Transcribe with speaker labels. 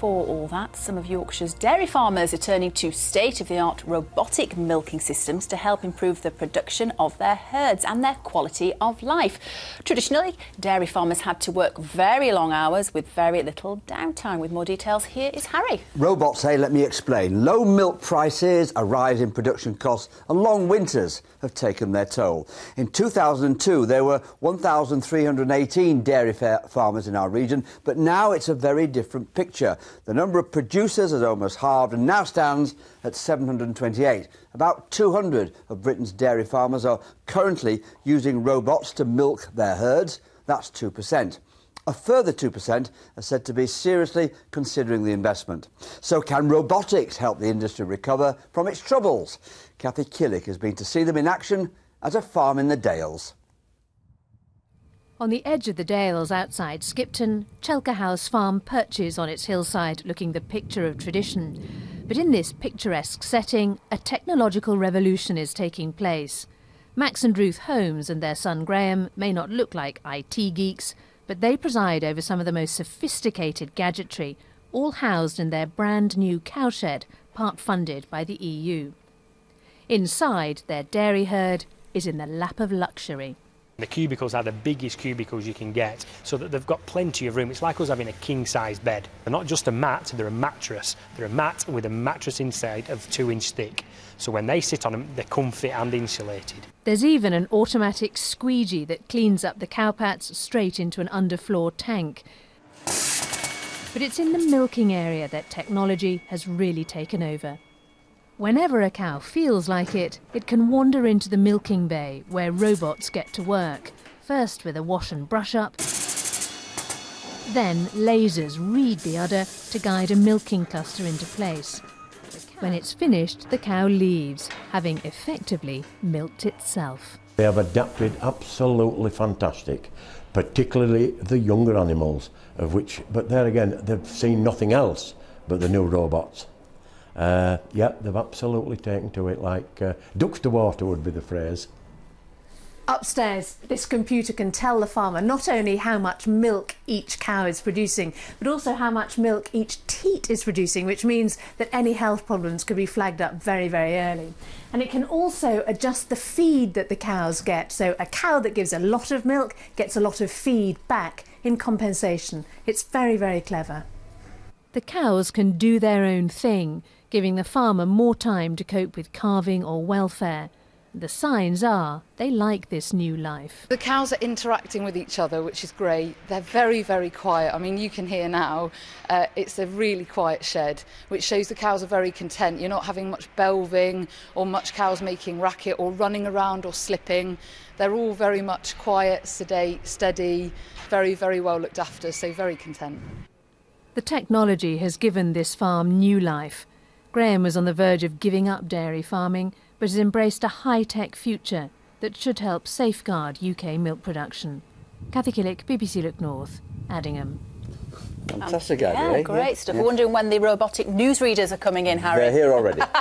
Speaker 1: for all that, some of Yorkshire's dairy farmers are turning to state of the art robotic milking systems to help improve the production of their herds and their quality of life. Traditionally, dairy farmers had to work very long hours with very little downtime. With more details, here is Harry.
Speaker 2: Robots say, let me explain. Low milk prices, a rise in production costs, and long winters have taken their toll. In 2002, there were 1,318 dairy farmers in our region, but now it's a very different picture. The number of producers has almost halved and now stands at 728. About 200 of Britain's dairy farmers are currently using robots to milk their herds. That's 2%. A further 2% are said to be seriously considering the investment. So, can robotics help the industry recover from its troubles? Kathy Killick has been to see them in action at a farm in the Dales.
Speaker 3: On the edge of the Dales outside Skipton, Chelker House Farm perches on its hillside, looking the picture of tradition. But in this picturesque setting, a technological revolution is taking place. Max and Ruth Holmes and their son Graham may not look like IT geeks, but they preside over some of the most sophisticated gadgetry, all housed in their brand new cowshed, part funded by the EU. Inside, their dairy herd is in the lap of luxury.
Speaker 4: The cubicles are the biggest cubicles you can get, so that they've got plenty of room. It's like us having a king-size bed. They're not just a mat, they're a mattress. They're a mat with a mattress inside of two-inch thick. So when they sit on them, they're comfy and insulated.
Speaker 3: There's even an automatic squeegee that cleans up the cowpats straight into an underfloor tank. But it's in the milking area that technology has really taken over. Whenever a cow feels like it, it can wander into the milking bay where robots get to work. First with a wash and brush up, then lasers read the udder to guide a milking cluster into place. When it's finished, the cow leaves, having effectively milked itself.
Speaker 5: They have adapted absolutely fantastic, particularly the younger animals, of which, but there again, they've seen nothing else but the new robots. Uh, yeah, they've absolutely taken to it like uh, ducks to water would be the phrase.
Speaker 3: Upstairs, this computer can tell the farmer not only how much milk each cow is producing, but also how much milk each teat is producing, which means that any health problems could be flagged up very, very early. And it can also adjust the feed that the cows get. So a cow that gives a lot of milk gets a lot of feed back in compensation. It's very, very clever. The cows can do their own thing giving the farmer more time to cope with calving or welfare. The signs are they like this new life.
Speaker 6: The cows are interacting with each other, which is great. They're very, very quiet. I mean, you can hear now, uh, it's a really quiet shed, which shows the cows are very content. You're not having much belving or much cows making racket or running around or slipping. They're all very much quiet, sedate, steady, very, very well looked after, so very content.
Speaker 3: The technology has given this farm new life. Graham was on the verge of giving up dairy farming, but has embraced a high-tech future that should help safeguard UK milk production. Kathy Killick, BBC Look North, Addingham.
Speaker 2: Fantastic
Speaker 1: um,
Speaker 2: idea.
Speaker 1: Yeah,
Speaker 2: eh?
Speaker 1: great stuff. Yeah. Wondering when the robotic newsreaders are coming in, Harry.
Speaker 2: They're here already.